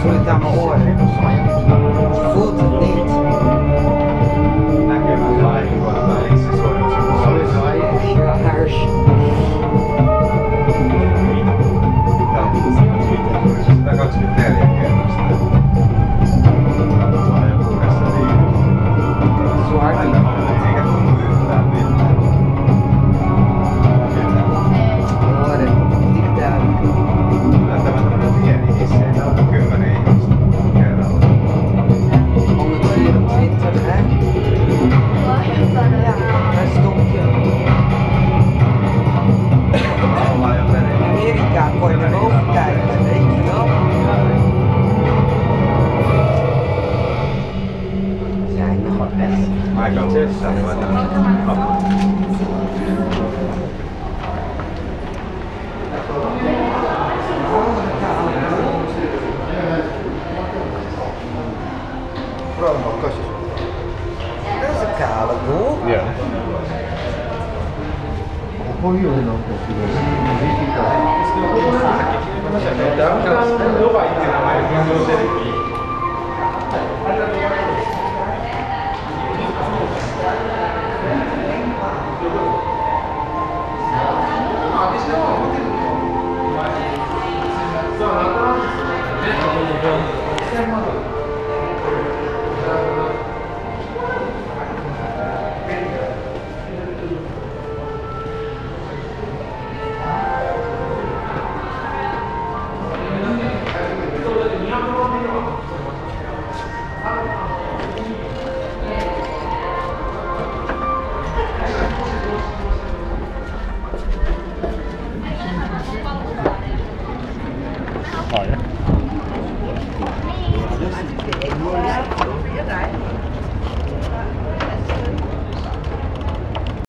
所以咱们需要的人都上来 I got this. There's a calico. Yeah. All.